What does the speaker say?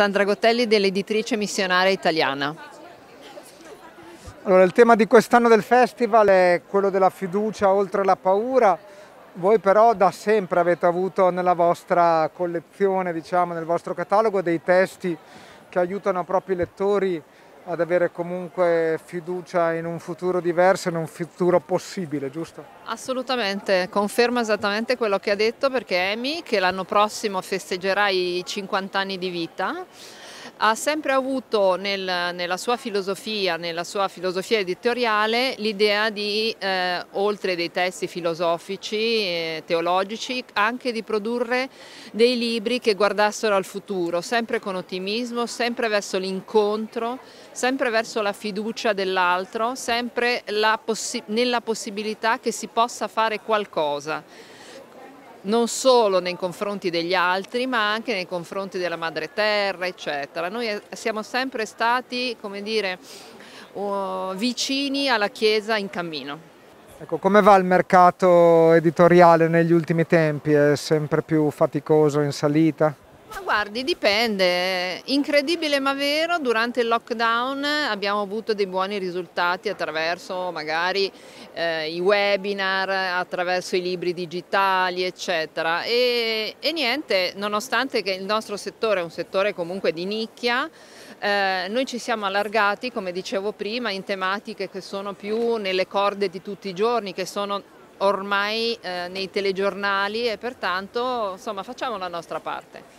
Sandra Gottelli dell'editrice missionaria italiana. Allora, il tema di quest'anno del festival è quello della fiducia oltre la paura. Voi però da sempre avete avuto nella vostra collezione, diciamo, nel vostro catalogo dei testi che aiutano proprio i lettori ad avere comunque fiducia in un futuro diverso, in un futuro possibile, giusto? Assolutamente, confermo esattamente quello che ha detto perché Amy, che l'anno prossimo festeggerà i 50 anni di vita, ha sempre avuto nel, nella sua filosofia, nella sua filosofia editoriale, l'idea di, eh, oltre dei testi filosofici e teologici, anche di produrre dei libri che guardassero al futuro, sempre con ottimismo, sempre verso l'incontro, sempre verso la fiducia dell'altro, sempre possi nella possibilità che si possa fare qualcosa non solo nei confronti degli altri ma anche nei confronti della madre terra eccetera. Noi eh, siamo sempre stati come dire, uh, vicini alla Chiesa in cammino. Ecco, come va il mercato editoriale negli ultimi tempi? È sempre più faticoso, in salita? Ma guardi, dipende. Incredibile ma vero, durante il lockdown abbiamo avuto dei buoni risultati attraverso magari eh, i webinar, attraverso i libri digitali, eccetera. E, e, niente, nonostante che il nostro settore è un settore comunque di nicchia, eh, noi ci siamo allargati, come dicevo prima, in tematiche che sono più nelle corde di tutti i giorni, che sono ormai eh, nei telegiornali e pertanto insomma facciamo la nostra parte.